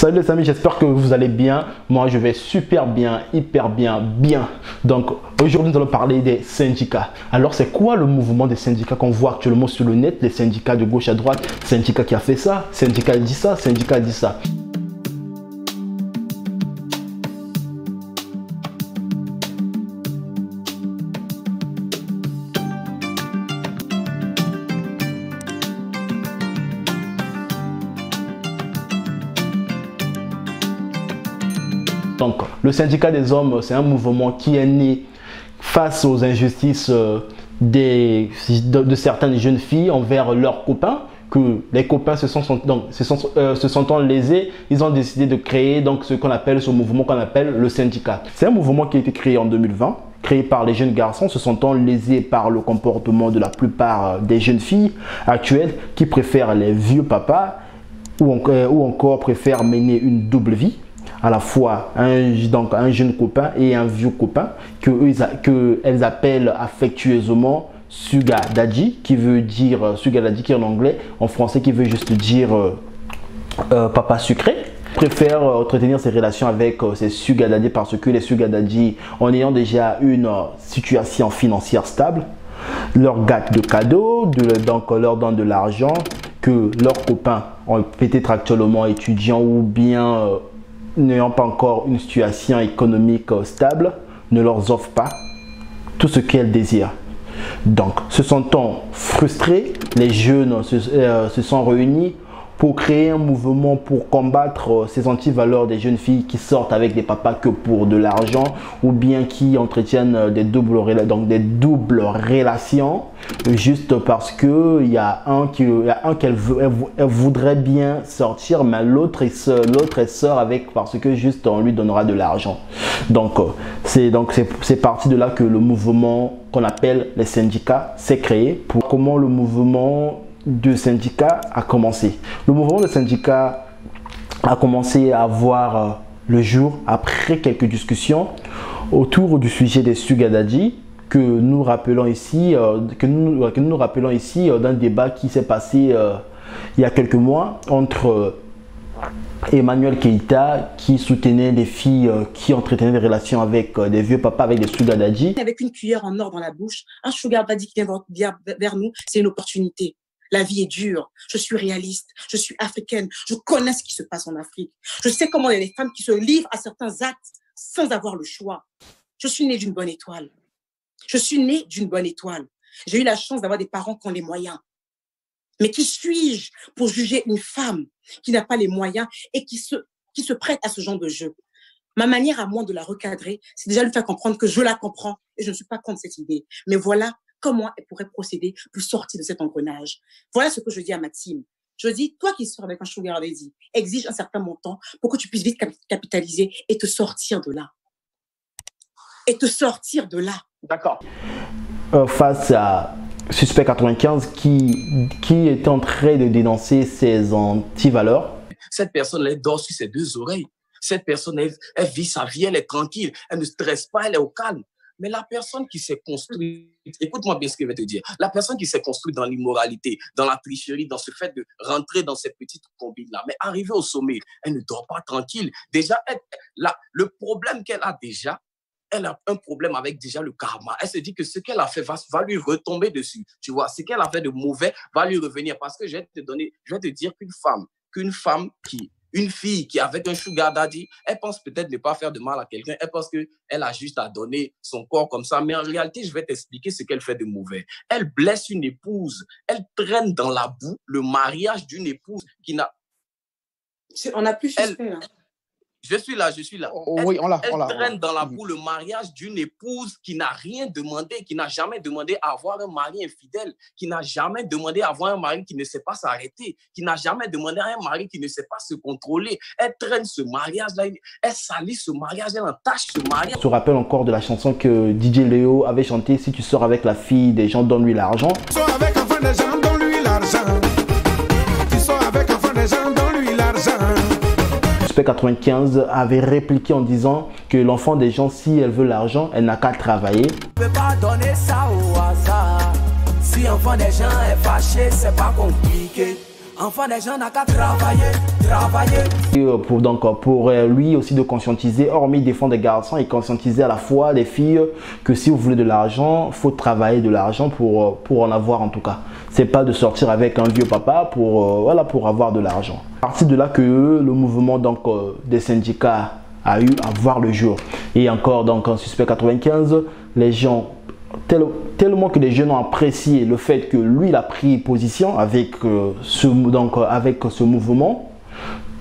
Salut les amis, j'espère que vous allez bien. Moi, je vais super bien, hyper bien, bien. Donc, aujourd'hui, nous allons parler des syndicats. Alors, c'est quoi le mouvement des syndicats qu'on voit actuellement sur le net? Les syndicats de gauche à droite, syndicat qui a fait ça, syndicat dit ça, syndicat dit ça. Donc, le syndicat des hommes, c'est un mouvement qui est né face aux injustices euh, de, certaines jeunes filles envers leurs copains que les copains se sont, donc, se, sont, euh, se sentant lésés, ils ont décidé de créer donc ce qu'on appelle ce mouvement qu'on appelle le syndicat. C'est un mouvement qui a été créé en 2020, créé par les jeunes garçons se sentant lésés par le comportement de la plupart euh, des jeunes filles actuelles qui préfèrent les vieux papas ou encore préfèrent mener une double vie à la fois un, donc un jeune copain et un vieux copain que, elles appellent affectueusement Suga Daddy, qui veut dire euh, Suga Daddy qui est en anglais, en français qui veut juste dire euh, euh, papa sucré préfère entretenir ses relations avec ces sugar daddy parce que les sugar daddy, en ayant déjà une situation financière stable, leur gâtent de cadeaux, de, donc leur donnent de l'argent que leurs copains, peut-être actuellement étudiants ou bien n'ayant pas encore une situation économique stable, ne leur offre pas tout ce qu'elles désirent. Donc, se sentant frustrés, les jeunes euh, se sont réunis pour créer un mouvement pour combattre euh, ces antivaleurs des jeunes filles qui sortent avec des papas que pour de l'argent ou bien qui entretiennent euh, des doubles, donc des doubles relations juste parce que il y a un qui un qu'elle voudrait bien sortir mais l'autre l'autre sort avec parce que juste on lui donnera de l'argent. Donc euh, c'est donc c'est parti de là que le mouvement qu'on appelle les syndicats s'est créé pour comment le mouvement de syndicat a commencé. Le mouvement de syndicat a commencé à voir euh, le jour après quelques discussions autour du sujet des sugadadji que nous rappelons ici, euh, que, nous, que nous rappelons ici euh, d'un débat qui s'est passé il y a quelques mois entre Emmanuel Keïta qui soutenait des filles qui entretenaient des relations avec des vieux papas, avec des sugar Avec une cuillère en or dans la bouche, un sugar daddy qui vient vers nous, c'est une opportunité. La vie est dure. Je suis réaliste. Je suis africaine. Je connais ce qui se passe en Afrique. Je sais comment il y a des femmes qui se livrent à certains actes sans avoir le choix. Je suis née d'une bonne étoile. Je suis née d'une bonne étoile. J'ai eu la chance d'avoir des parents qui ont les moyens. Mais qui suis-je pour juger une femme qui n'a pas les moyens et qui se, qui se prête à ce genre de jeu? Ma manière à moi de la recadrer, c'est déjà lui faire comprendre que je la comprends et je ne suis pas contre cette idée. Mais voilà comment elle pourrait procéder pour sortir de cet engrenage. Voilà ce que je dis à Maxime. Je dis, toi qui sors avec un sugar daddy, exige un certain montant pour que tu puisses vite capitaliser et te sortir de là. Et te sortir de là. D'accord. Euh, face à Suspect 95 qui, qui est en train de dénoncer ses antivaleurs. Cette personne-là dort sur ses deux oreilles. Cette personne, elle, elle, vit sa vie, elle est tranquille, elle ne stresse pas, elle est au calme. Mais la personne qui s'est construite, écoute-moi bien ce que je vais te dire, la personne qui s'est construite dans l'immoralité, dans la tricherie, dans ce fait de rentrer dans cette petite combine-là, mais arriver au sommet, elle ne dort pas tranquille. Déjà, le problème qu'elle a déjà, elle a un problème avec déjà le karma. Elle se dit que ce qu'elle a fait va, va, lui retomber dessus. Tu vois, ce qu'elle a fait de mauvais va lui revenir. Parce que je vais te donner, je vais te dire qu'une femme, qu'une femme qui une fille qui avec un sugar daddy, elle pense peut-être ne pas faire de mal à quelqu'un, elle pense qu'elle a juste à donner son corps comme ça, mais en réalité, je vais t'expliquer ce qu'elle fait de mauvais. Elle blesse une épouse, elle traîne dans la boue le mariage d'une épouse qui n'a... On n'a plus suspect, je suis là, je suis là. Oh, oui, on l'a. Elle traîne dans la boue le mariage d'une épouse qui n'a rien demandé, qui n'a jamais demandé à avoir un mari infidèle, qui n'a jamais demandé à avoir un mari qui ne sait pas s'arrêter, qui n'a jamais demandé à un mari qui ne sait pas se contrôler. Elle traîne ce mariage-là, elle salit ce mariage, elle entache ce mariage. Je te rappelle encore de la chanson que DJ Léo avait chantée Si tu sors avec la fille des gens, donne-lui l'argent? Sors avec un des gens, donne-lui l'argent. Tu sors avec un des gens, donne-lui l'argent. 95 avait répliqué en disant que l'enfant des gens, si elle veut l'argent, elle n'a qu'à travailler. Enfant des gens n'a qu'à travailler, travailler. Et, euh, pour, donc, euh, pour euh, lui aussi de conscientiser, hormis défendre des garçons, et conscientiser à la fois les filles que si vous voulez de l'argent, faut travailler de l'argent pour, pour en avoir en tout cas. C'est pas de sortir avec un vieux papa pour, voilà, pour avoir de l'argent. À partir de là que le mouvement donc, des syndicats a eu à voir le jour. Et encore donc en suspect 95, les gens tel- tellement que les jeunes ont apprécié le fait que lui il a pris position avec euh, ce donc euh, avec ce mouvement.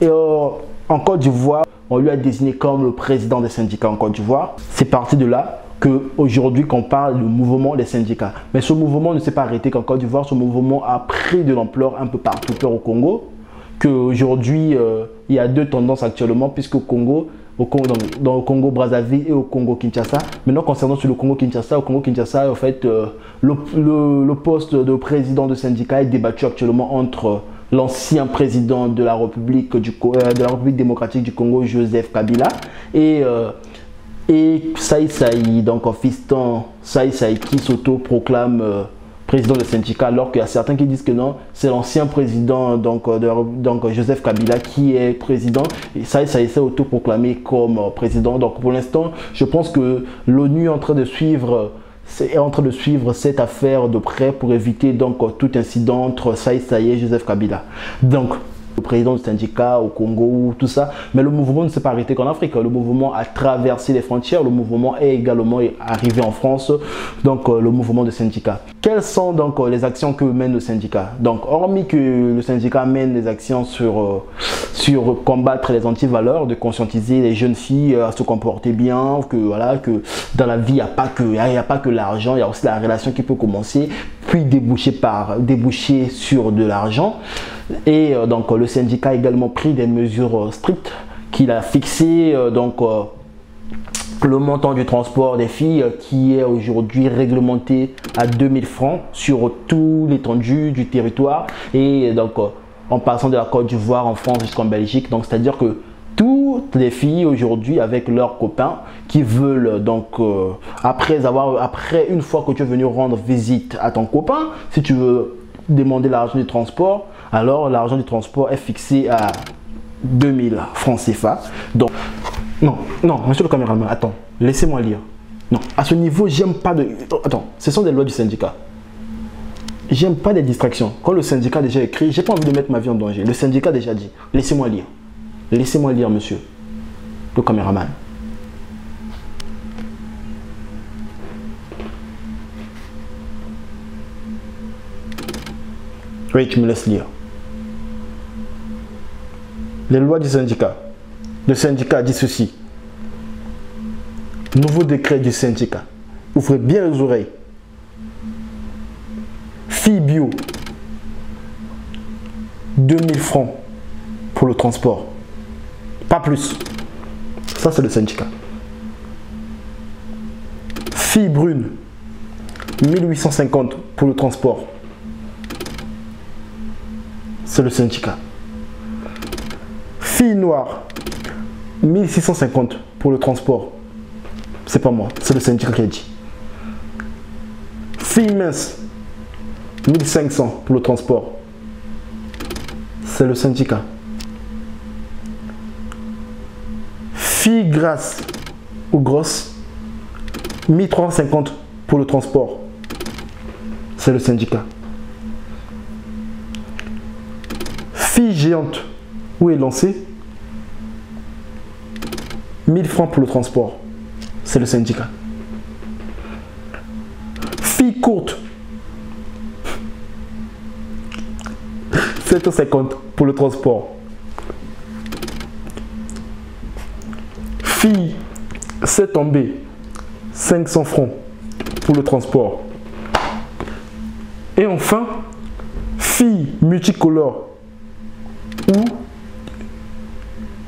Et euh, en Côte d'Ivoire on lui a désigné comme le président des syndicats en Côte d'Ivoire. C'est parti de là que aujourd'hui qu'on parle du mouvement des syndicats. Mais ce mouvement ne s'est pas arrêté qu'en Côte d'Ivoire. Ce mouvement a pris de l'ampleur un peu partout au Congo qu'aujourd'hui, euh, il y a deux tendances actuellement, puisque au Congo, au Congo dans, dans Congo Brazzaville et au Congo Kinshasa. Maintenant, concernant sur le Congo Kinshasa, au Congo Kinshasa, en fait, euh, le, poste de président de syndicat est débattu actuellement entre l'ancien président de la République du euh, de la République démocratique du Congo, Joseph Kabila, et euh, et donc en fiston Saïd Saïd qui s'auto-proclame euh, président du syndicat, alors qu'il y a certains qui disent que non, c'est l'ancien président, donc, euh, de donc euh, Joseph Kabila, qui est président. Et Saïd Saïd s'est autoproclamé comme euh, président. Donc pour l'instant, je pense que l'ONU est en train de suivre. est en train de suivre cette affaire de près pour éviter donc tout incident entre Saïd Saïd et Joseph Kabila. Donc, le président du syndicat au Congo, tout ça. Mais le mouvement ne s'est pas arrêté qu'en Afrique. Le mouvement a traversé les frontières. Le mouvement est également arrivé en France. Donc, le mouvement de syndicat. Quelles sont donc euh, les actions que mène le syndicat Donc, hormis que le syndicat mène des actions sur, euh, sur combattre les antivaleurs, de conscientiser les jeunes filles à se comporter bien, que voilà, que dans la vie, il n'y a pas que, a pas que l'argent, il y a aussi la relation qui peut commencer, puis déboucher par, déboucher sur de l'argent. Et euh, donc, euh, le syndicat a également pris des mesures euh, strictes qu'il a fixées, euh, donc, euh, le montant du transport des filles euh, qui est aujourd'hui réglementé à 2000 francs sur tout l'étendue du territoire et donc euh, en passant de la Côte d'Ivoire en France jusqu'en Belgique. Donc c'est-à-dire que toutes les filles aujourd'hui avec leurs copains qui veulent donc euh, après avoir après une fois que tu es venu rendre visite à ton copain, si tu veux demander l'argent du transport, alors l'argent du transport est fixé à 2000 francs CFA. Donc non, non, monsieur le caméraman, attends, laissez-moi lire. Non, à ce niveau, j'aime pas de. Attends, ce sont des lois du syndicat. J'aime pas les distractions. Quand le syndicat déjà écrit, j'ai pas envie de mettre ma vie en danger. Le syndicat a déjà dit. Laissez-moi lire. Laissez-moi lire, monsieur. Le caméraman. Oui, tu me laisses lire. Les lois du syndicat. Le syndicat dit ceci. Nouveau décret du syndicat. Ouvrez bien les oreilles. Fille bio. 2000 francs pour le transport. Pas plus. Ça, c'est le syndicat. Fille brune. 1850 pour le transport. C'est le syndicat. Fille noire. 1650 pour le transport. C'est pas moi, c'est le syndicat qui a dit. Fille mince. 1500 pour le transport. C'est le syndicat. Fille grasse ou grosse. 1350 pour le transport. C'est le syndicat. Fille géante ou élancée. 1000 francs pour le transport. C'est le syndicat. Fille courte. 750 pour le transport. Fille, c'est tombé. 500 francs pour le transport. Et enfin, fille multicolore ou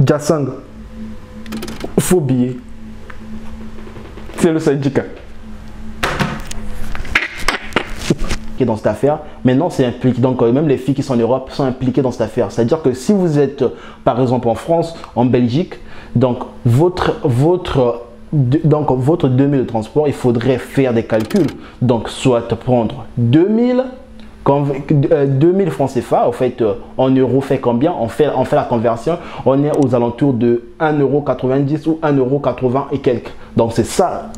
Jassang, billet. C'est le syndicat. Qui est dans cette affaire. Maintenant, c'est impliqué. Donc, euh, même les filles qui sont en Europe sont impliquées dans cette affaire. C'est-à-dire que si vous êtes, euh, par exemple, en France, en Belgique, donc votre, votre, donc votre 2000 de transport, il faudrait faire des calculs. Donc, soit prendre 2000 Quand, euh, 2000 francs CFA, en fait, euh, en euros fait combien on fait, on fait la conversion, on est aux alentours de 1,90€ ou 1,80€ et quelques. Donc c'est ça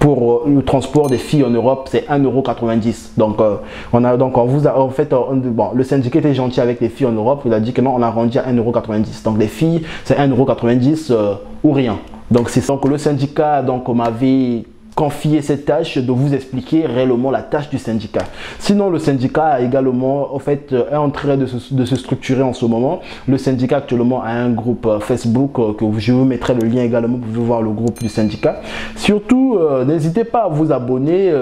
pour euh, le transport des filles en Europe, c'est 1,90€. Donc, euh, on a, donc on vous a, en fait, on- bon, le syndicat était gentil avec les filles en Europe. Il a dit que non, on a rendu à 1,90€. Donc, les filles, c'est 1,90€ euh, ou rien. Donc, c'est donc le syndicat donc on m'avait confié cette tâche de vous expliquer réellement la tâche du syndicat. Sinon, le syndicat a également, en fait, euh, est en train de se, structurer en ce moment. Le syndicat actuellement a un groupe euh, Facebook euh, que je vous mettrai le lien également pour voir le groupe du syndicat. Surtout, n'hésitez pas à vous abonner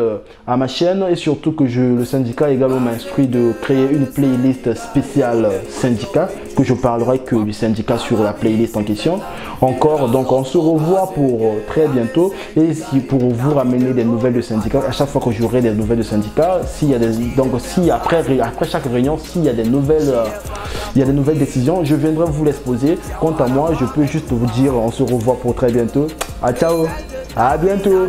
à ma chaîne et surtout que je, le syndicat également m'a instruit de créer une playlist spéciale syndicat que je parlerai que du syndicat sur la playlist en question. Encore, donc on se revoit pour euh, très bientôt et si pour vous ramener des nouvelles de syndicat, à chaque fois que j'aurai des nouvelles de syndicat, s'il y a des, donc si après, après chaque réunion, s'il y a des nouvelles, euh, il y a des nouvelles décisions, je viendrai vous les poser. Quant à moi, je peux juste vous dire, on se revoit pour très bientôt. À ciao, à bientôt.